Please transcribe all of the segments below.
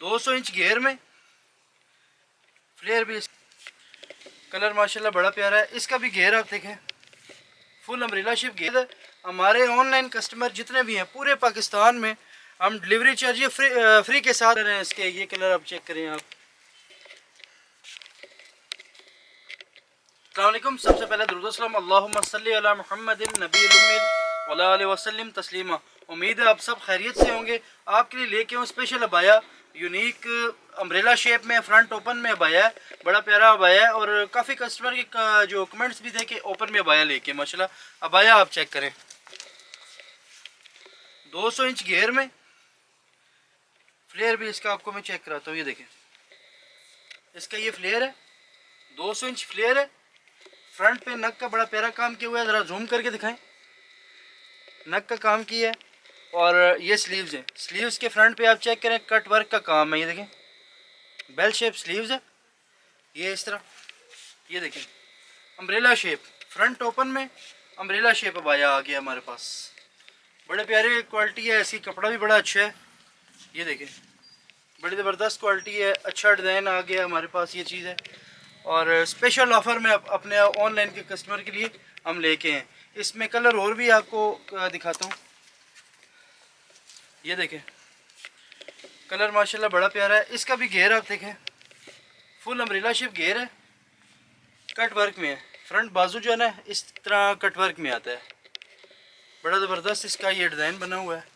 200 inch घेर में। Flare भी कलर माशाल्लाह बड़ा प्यारा है। इसका भी घेर आप देखें। फुल अम्ब्रेला शिप घेर हमारे ऑनलाइन कस्टमर जितने भी हैं, पूरे पाकिस्तान में हम डिलीवरी चार्ज फ्री फ्री के साथ रहे हैं इसके। ये कलर आप चेक करें आप। अल्लाम सबसे पहले दुरुदसलम महमद नबी वसलम तस्लीमा। उम्मीद है आप सब खैरियत से होंगे। आपके लिए लेके हूँ स्पेशल अबाया। यूनिक अम्ब्रेला शेप में फ्रंट ओपन में अबाया है, बड़ा प्यारा अबाया है और काफ़ी कस्टमर के जो कमेंट्स भी थे कि ओपन में अबाया लेके, माशाल्लाह। अबाया आप चेक करें। 200 इंच घेर में फ्लेयर भी इसका आपको मैं चेक कराता हूँ, ये देखें। इसका ये फ्लेयर है 200 इंच फ्लेयर है फ्रंट पे नक का बड़ा प्यारा काम किया हुआ है, ज़रा जूम करके दिखाएँ। नक का काम किया है। और ये स्लीव्स हैं। स्लीव्स के फ्रंट पे आप चेक करें कट वर्क का काम है ये देखें। बेल शेप स्लीव्स है। ये इस तरह। ये देखें। अम्ब्रेला शेप फ्रंट ओपन में अम्ब्रेला शेप अब आया, आ गया हमारे पास। बड़े प्यारे क्वालिटी है ऐसी कपड़ा भी बड़ा अच्छा है। ये देखें। बड़ी ज़बरदस्त क्वालिटी है अच्छा डिज़ाइन आ गया हमारे पास, ये चीज़ है। और स्पेशल ऑफ़र में अपने ऑनलाइन के कस्टमर के लिए हम लेके हैं। इसमें कलर और भी आपको दिखाता हूँ। ये देखें। कलर माशाल्लाह बड़ा प्यारा है। इसका भी घेर आप देखें। फुल अम्ब्रेला शिप घेर है। कट वर्क में है। फ्रंट बाजू जो है ना, इस तरह कट वर्क में आता है। बड़ा ज़बरदस्त इसका ये डिज़ाइन बना हुआ है।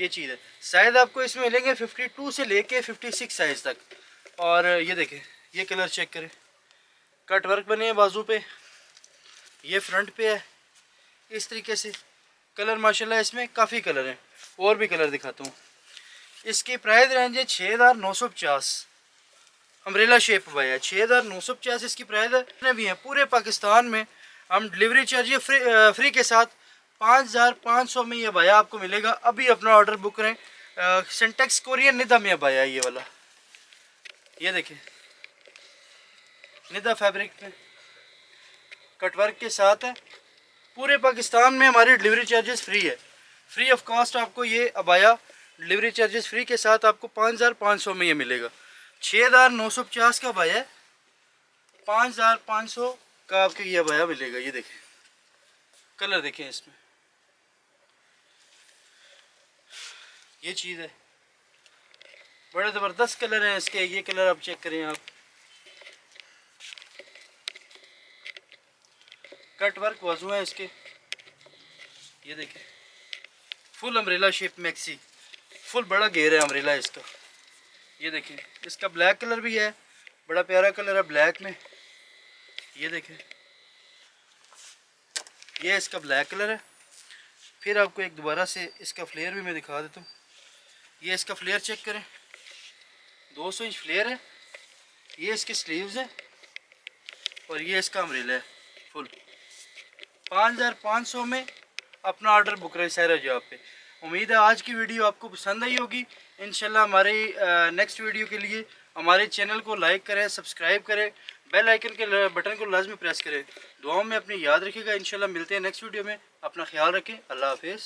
ये चीज़ है। शायद आपको इसमें मिलेंगे 52 से लेके 56 साइज़ तक। और ये देखें, ये कलर चेक करें। कट वर्क बने हैं बाजू पे। ये फ्रंट पे है। इस तरीके से। कलर, माशाल्लाह, इसमें काफ़ी कलर हैं। और भी कलर दिखाता हूँ। इसकी प्राइस रेंज है छः हज़ार नौ सौ पचास। अम्ब्रेला शेप है। छः हज़ार नौ सौ पचास इसकी प्राइस भी हैं। पूरे पाकिस्तान में हम डिलीवरी चार्ज फ्री फ्री के साथ पाँच हज़ार पाँच सौ में ये भाया आपको मिलेगा। अभी अपना ऑर्डर बुक करें। सेंटेक्स कोरियन निदा में भाया ये वाला। ये देखिए निदा फैब्रिक में। कटवर्क के साथ है। पूरे पाकिस्तान में हमारी डिलीवरी चार्जेस फ्री है। फ्री ऑफ़ कॉस्ट आपको ये अबाया डिलीवरी चार्जेस फ्री के साथ आपको पाँच हज़ार पाँच सौ में ये मिलेगा। छः हज़ार नौ सौ पचास का अबाया है। पाँच हज़ार पाँच सौ का आपको ये अबाया मिलेगा। ये देखें। कलर देखें इसमें। ये चीज़ है। बड़े ज़बरदस्त कलर हैं इसके। ये कलर आप चेक करें आप। कट वर्क वज़ू है इसके। ये देखें। Full umbrella shape maxi full बड़ा घेर है अम्ब्रेला इसका। ये देखें। इसका ब्लैक कलर भी है। बड़ा प्यारा कलर है ब्लैक में। ये देखें। ये इसका ब्लैक कलर है। फिर आपको एक दोबारा से इसका फ्लेयर भी मैं दिखा देता हूँ। ये इसका फ्लेयर चेक करें। 200 इंच फ्लेयर है। ये इसके स्लीव्स है। और ये इसका अम्ब्रेला है। फुल पाँच हज़ार पाँच सौ में अपना ऑर्डर बुक रहे जो जॉब पे। उम्मीद है आज की वीडियो आपको पसंद आई होगी। इन हमारे नेक्स्ट वीडियो के लिए हमारे चैनल को लाइक करें सब्सक्राइब करें बेल आइकन के बटन को लाजमी प्रेस करें। दुआओं में अपनी याद रखिएगा। इंशाल्लाह मिलते हैं नेक्स्ट वीडियो में। अपना ख्याल रखें। अल्लाह हाफिज़।